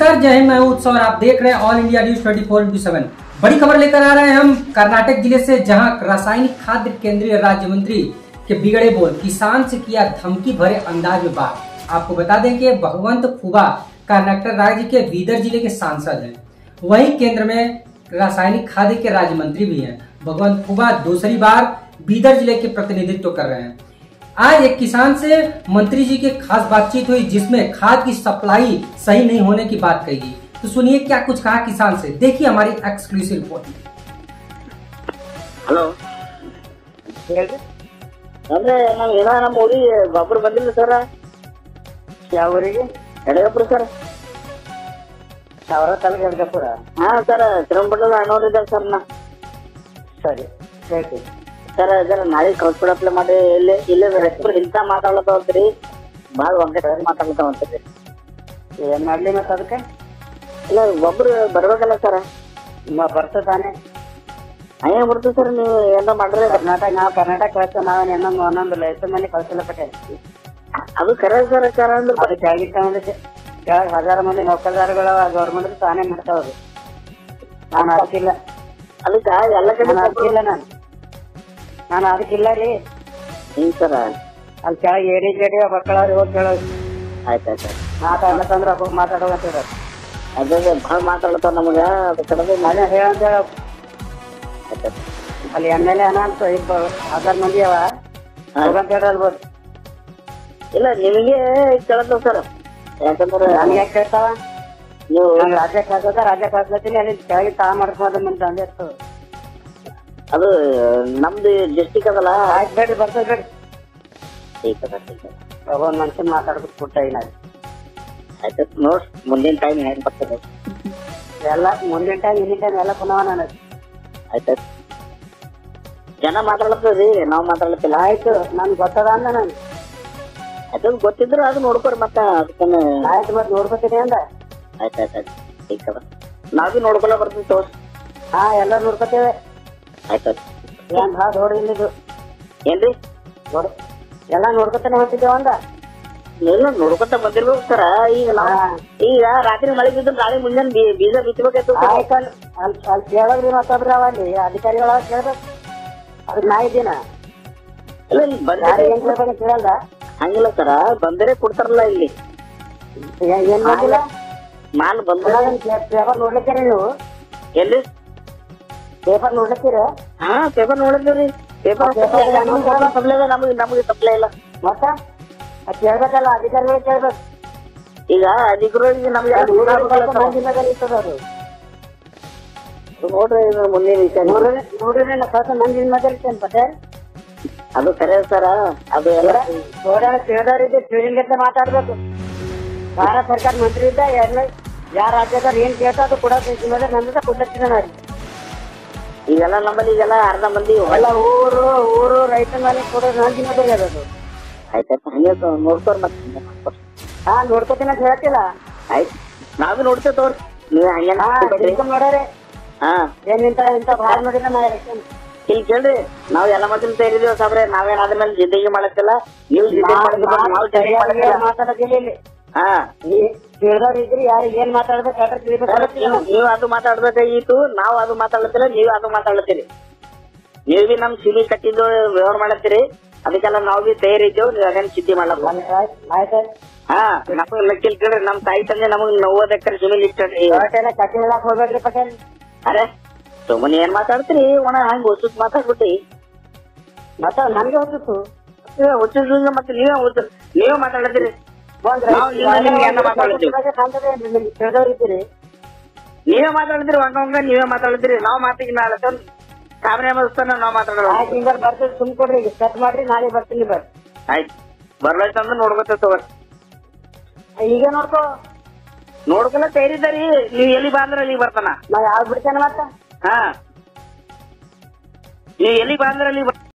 नमस्कार, जय मैं उत्सव और आप देख रहे हैं all India news 24 into seven बड़ी खबर लेकर आ रहे हैं हम कर्नाटक ज़िले से, जहाँ रासायनिक खाद्य केंद्रीय राज्य मंत्री के बिगड़े बोल, किसान से किया धमकी भरे अंदाज में बात। आपको बता दें कि भगवंत फुबा कर्नाटक राज्य के बीदर ज़िले के सांसद हैं। वही केंद्र में रासायनिक खाद्य के राज्य मंत्री भी हैं। भगवंत फुबा दूसरी बार बीदर ज़िले के प्रतिनिधित्व कर रहे हैं। आज एक किसान से मंत्री जी की खास बातचीत हुई जिसमें खाद की सप्लाई सही नहीं होने की बात कही गई तो सुनिए क्या कुछ कहा किसान से देखिए हमारी एक्सक्लूसिव रिपोर्ट में ಹಲೋ ಹೇಳ್ರಿ ಅಂದ್ರೆ ನಾವ್ ಏನೋ ನಮ್ಮ ಊರಿ ಗೊಬ್ಬರ ಬಂದಿಲ್ಲ ಸರ್ ಯಾವ ಊರಿಗೆ ಯಡಗಪ್ಪ ಸರ್ ಸಾವಿರ ತಾಲೂಕು ಯಡ್ಗಪುರ ಹಾ ಸರ್ ಶ್ರೀರಂಗಪಟ್ಟಣದ ಅಣ್ಣವ್ರಿದ್ದಾರೆ ಸರ್ ನಾ ಸರಿ ಹೇಳ್ರಿ ಸರ್ ಜರ ನಾಳೆ ಕಳ್ಸ್ಕೊಡಪ್ಲೆ ಮಾಡಿ ಇಲ್ಲಿ ಇಲ್ಲಿ ಹೆಸರು ಇಂತ ಮಾತಾಡ್ಲತ್ತವಂತ್ರಿ ಭಾಳ ಒಂದೇ ಮಾತಾಡ್ಲತ್ತವಂತ್ರಿ ಏನು ಮಾಡಲಿ ಮತ್ತೆ ಅದಕ್ಕೆ? ಇಲ್ಲ ಒಬ್ರು ಬರ್ಬೇಕಲ್ಲ ಸರ್. ಮ ಬರ್ತ ತಾನೆ. ಹಂಗೆ ಬರ್ತದೆ ಸರ್ ನೀವು ಏನೋ ಮಾಡ್ರಿ ಕರ್ನಾಟಕ ನಾವು ಕರ್ನಾಟಕ ಕಳ್ಸ ನಾವೇನ್ ಇನ್ನೊಂದು ಒಂದೊಂದು ಲೈಸನ್ ಮೇಲೆ ಕಳ್ಸಿಲ್ಲ ಪಟ್ಟೆ. ಅದು ಕರೆ ಸರ್ ಸರ್ ಅಂದ್ರೆ ಬರೀ ಕೆಳಗಿಟ್ಟ ಅಂದ್ರೆ ಕೆಳಗೆ ಹಜಾರು ಮಂದಿ ನೌಕರದಾರಗಳು ಗೌರ್ಮೆಂಟ್ ತಾನೇ ಮಾಡ್ತಾವ್ದು ನಾನು ಅದಕ್ಕಿಲ್ಲ ಅದಕ್ಕೆ ಎಲ್ಲ ಕಡೆ ಅದಕ್ಕಿಲ್ಲ ನಾನು. ನಾನು ಅದಕ್ಕಿಲ್ಲ ರೀ. ಹಿಂಗ್ ಸರ ಅಲ್ಲಿ ಕೆಳಗೆ ಏಡಿ ಜೇಡಿ ಮಕ್ಕಳವ್ರಿಗೆ ಹೋಗಿ ಕೇಳೋದು ಆಯ್ತಾಯ್ತು ಆಯ್ತು ಆಯ್ತು. ಮಾತಾಡ್ಲತ್ತಂದ್ರ ಹೋಗಿ ಮಾತಾಡೋ ಅಂತ ಹೇಳೋದು ಅದೇ ಭಾಳ ಮಾತಾಡ್ಲತ್ತಾವ ನಮಗೆ ಅದು ಕಡೆ ಮನೆ ಹೇಳಂತ ಹೇಳ ಅಲ್ಲಿ ಎಂ ಎಲ್ ಎ ಅನ್ನ ಅಂತ ಇಬ್ಬ ಹಜಾರ್ ಮಂದಿ ಅವ. ಹೋಗಂತ ಹೇಳ್ಬೋದು ಇಲ್ಲ ನಿಮಗೆ ಕೇಳತ್ತವ ಸರ್. ಯಾಕಂದ್ರೆ ನನ್ಗೆ ಯಾಕೆ ಕೇಳ್ತಾವ? ನೀವು ರಾಜ್ಯ ಕಳ್ಸೋದ ರಾಜ್ಯ ಕಳ್ಸ್ಲತ್ತೀನಿ ಅಲ್ಲಿ ಕೆಳಗೆ ತಾ ಮಾಡ್ಕೋದ ಮುಂದೆ ಇರ್ತದೆ. ಅದು ನಮ್ದು ಡಿಸ್ಟಿಕ್ ಅದಲ್ಲ? ಆಯ್ತು ಬೇಡ್ರಿ ಬರ್ತದೆ ಬೇಡ್ರಿ ಟೀಕ್ ಅದ ಟೀಕ್ ಅದ ಒಂದ್ ಮನುಷ್ಯನ್ ಮಾತಾಡ್ಬೇಕು ಫುಡ್ ಟೈಮ್ ಆಯ್ತು ನೋಡ್ ಮುಂದಿನ ಟೈಮ್ ಹೆಂಗ್ ಬರ್ತದೆ? ಎಲ್ಲ ಮುಂದಿನ ಟೈಮ್ ಇನಿ ಟೈಮ್ ಎಲ್ಲ ಪುನಃ ನನಗೆ ಆಯ್ತು. ಜನ ಮಾತಾಡ್ಲತ್ತದ್ರಿ ನಾವು ಮಾತಾಡ್ಲತ್ತಿಲ್ಲ. ಆಯ್ತು ನನ್ಗೆ ಗೊತ್ತದ ಅಂದ ನನ್. ಅದು ಗೊತ್ತಿದ್ರು ಅದು ನೋಡ್ಕೊರಿ ಮತ್ತ ಅದಕ್ಕನ್ನ ಆಯ್ತು ಮತ್ತೆ ನೋಡ್ಕೊತೀನಿ ಅಂದ. ಆಯ್ತು ಆಯ್ತು ಆಯ್ತು. ಟೀಕ್ ಅದ ನಾವೀ ನೋಡ್ಕೊಲ್ಲ ಬರ್ತೀವಿ ತೋರ್ಸ್. ಹಾ ಎಲ್ಲ ನೋಡ್ಕೊತೇವೆ. ಆಯ್ತು ಏನ್ ಭಾಳ ದೊಡ್ಡ ಇಲ್ಲಿದು. ಏನ್ರಿ? ನೋಡ್. ಎಲ್ಲ ನೋಡ್ಕೊತಾನೆ ಅಂದ ನೋಡ್ಕೊತ ಬಂದಿರ್ಬೇಕು ಸರ. ಈಗ ಈಗ ರಾತ್ರಿ ಮಳೆ ಬಿದ್ದು ನಾಳೆ ಮುಂಜಾನೆ ಬೀಜ ಬಿತ್ತಬೇಕಾಯ್ತು. ಆಯ್ತು ಅಲ್ಲಿ ಅಲ್ಲಿ ಕೇಳೋದ್ರಿ ಮತ್ತೊಬ್ರು ಅವ ಅಲ್ಲಿ ಅಧಿಕಾರಿಗಳ ಕೇಳ್ಬೇಕು. ಅದಕ್ಕೆ ನಾ ಇದ್ದೀನ ಇಲ್ಲ ಇಲ್ಲಿ ಬಂದ್ರೆ ಯಾರು ಏನ್ ಕೇಳ್ಬೇಕು ಕೇಳಲ್ದ ಹಂಗಿಲ್ಲ ಸರ. ಬಂದರೆ ಕೊಡ್ತಾರಲ್ಲ ಇಲ್ಲಿ. ಏನ್ ಮಾಡಿಲ್ಲ ಮಾಲ್ ಬಂದ್ರೆ ನೋಡ್ಲಿಕ್ಕೆ ನೀವು. ಎಲ್ಲಿ? ಪೇಪರ್ ನೋಡ್ಲತ್ತೀರ? ಹಾ ಪೇಪರ್ ನೋಡಿದ್ರಿ ಪೇಪರ್ ಸಪ್ಲೈ ಅದ ನಮಗೆ ನಮಗೆ ಸಪ್ಲೈ ಇಲ್ಲ. ಮತ್ತ? ಕೇಳ್ಬೇಕಲ್ಲ ಅಧಿಕಾರಿಗಳು ಕೇಳ್ಬೇಕು. ಈಗ ಅಧಿಕೃತರಿಗೆ ನಮ್ಗೆ. ನೋಡ್ರಿ ಇದು ಮುಂದಿನ ನೋಡ್ರಿ ನೋಡ್ರಿ ನಾ ಕಳ್ಸ ಮಂದಿ ಮೇಲೆ ಇರ್ತೇನೆ ಪಟೇಲ್ ಅದು ಸರಿ ಸರ ಅದು ಎಲ್ಲ ನೋಡೋಣ ತಿಳಿದವ್ರಿದ್ದು ತಿಳಿಲಿಕ್ಕೆ ಮಾತಾಡ್ಬೇಕು. ಭಾರತ ಸರ್ಕಾರ ಮಂತ್ರಿ ಇದ್ದ ಎಲ್ಲ ಯಾರ ರಾಜ್ಯದವ್ರು ಏನ್ ಕೇಳ್ತಾ ಅದು ಕೂಡ ನಂದ ಕೊಡ್ಲತ್ತಿನ ನಾನು ಈಗೆಲ್ಲ ನಮ್ಮಲ್ಲಿ ಈಗೆಲ್ಲ ಅರ್ಧ ಮಂದಿ ಎಲ್ಲ ಊರು ಊರು ರೈತರ ಮೇಲೆ ಆಯ್ತಾಯ್ತು ಹಂಗೆ ತ- ಮತ್ತೆ ಹಾ ನೋಡ್ಕೋತೀನಿ ಅಂತ ಹೇಳ್ತಿಲ್ಲ ಆಯ್ತು. ನಾವೇ ನೋಡ್ತೇವೆ ತೋರಿ. ನೀವು ಹಂಗೆ ನೋಡ್ಯಾರೆ ಹಾ. ಏನ್ ಇಂತ ಇಂತ ಭಾಳ ನೋಡಿಲ್ಲ ನಾ ಎಲೆಕ್ಷನ್ ಇಲ್ಲಿ ಕೇಳ್ರಿ ನಾವ್ ಎಲ್ಲ ಮೊದಲು ಸೇರಿದೀವಿ ಸಾಬ್ರೆ. ನಾವೇನ್ ಮೇಲೆ ಜಿಂದಗಿ ಮಾಡತ್ತಿಲ್ಲ. ನೀವು ಜಿಂದಗಿ ಮಾಡಿದ್ರೆ ನಾವು ಮಾತಾಡೋದಿಲ್ಲ ಇಲ್ಲಿ. ಹಾ ತಿಳಿದವ್ರು ಇದ್ರಿ ಯಾರು ಏನ್ ಮಾತಾಡ್ಬೇಕು ನೀವ್ ಅದು ಮಾತಾಡ್ಬೇಕಾಗಿತ್ತು ನಾವು ಅದು ಮಾತಾಡ್ಲತ್ತಿಲ್ಲ ನೀವ್ ಅದು ಮಾತಾಡ್ಲತ್ತೀರಿ. ನೀವು ಬಿ ನಮ್ ಸಿಮಿ ಕಟ್ಟಿದ್ದು ವ್ಯವಹಾರ ಮಾಡತ್ತೀರಿ ಅದಕ್ಕೆಲ್ಲ ನಾವು ಬಿ ತಯಾರಿದ್ದೇವೆ ನೀವ್ ಅದನ್ನ ಚಿಂತೆ ಮಾಡಲ್ಲ ಹಾ ನಮಗ್ ಲಕ್ಕಿಲ್ ಕೇಳ್ರಿ ನಮ್ ತಾಯಿ ತಂದೆ ನಮಗ್ ನೋವದ ಎಕರೆ ಜಮೀನ್ ಇಟ್ಟಾರಿ ಎಲ್ಲ ಕಟ್ಟಿ ಹೇಳಕ್ ಹೋಗ್ಬೇಕ್ರಿ ಪಟೇಲ್. ಅರೆ ಸುಮ್ಮನೆ ಏನ್ ಮಾತಾಡ್ತೀರಿ ಒಣ ಹಂಗ ಹೊಸದ್ ಮಾತಾಡ್ಬಿಟ್ಟಿ. ಮತ್ತ ನನ್ಗೆ ಹೋಗಿತ್ತು ಹೊಸದ್ ಮತ್ತೆ ನೀವೇ ಹೊಸ ನೀವೇ ಮಾತಾಡ್ಲತ್ತೀರಿ. ನಾವು ಮಾತಾಡಿದ್ರಿ ಒಂದ ನೀವೇ ಮಾತಾಡಿದ್ರಿ ನಾವ್ ಮಾತಿಗೆ ನಾಳೆ ಕಾಮನೆ ಮಸ್ತಾನ ನಾವ್ ಮಾತಾಡೋಣ ಸುಮ್ ಕೊಡ್ರಿ ಕಟ್ ಮಾಡ್ರಿ ನಾಳೆ ಬರ್ತೀನಿ ಬರ್ರಿ. ಆಯ್ತು. ಬರ್ಲೈತಂದ್ರ ನೋಡ್ಕೊತ ತಗೋರಿ. ಈಗ ನೋಡ್ಕೋ. ನೋಡ್ಕೊಲ್ಲ ತೇರಿದ್ದಾರಿ. ನೀವ್ ಎಲ್ಲಿ ಬಂದ್ರ ಅಲ್ಲಿಗೆ ಬರ್ತಾನ? ನಾ ಯಾವ್ದು ಬಿಡ್ತೇನೆ ಮತ್ತ? ಹಾ. ನೀವ್ ಎಲ್ಲಿ ಬಂದ್ರ ಅಲ್ಲಿ